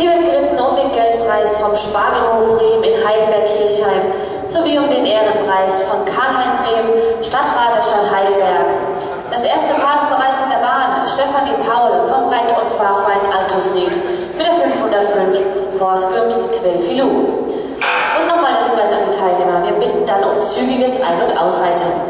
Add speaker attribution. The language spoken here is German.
Speaker 1: Hier wird geritten um den Geldpreis vom Spargelhof Rehm in Heidelberg-Kirchheim sowie um den Ehrenpreis von Karl-Heinz Rehm, Stadtrat der Stadt Heidelberg. Das erste Paar ist bereits in der Bahn. Stefanie Paul vom Reit- und Fahrverein Altusried mit der 505 Horst Güms Quellfilou. Und nochmal der Hinweis an die Teilnehmer. Wir bitten dann um zügiges Ein- und Ausreiten.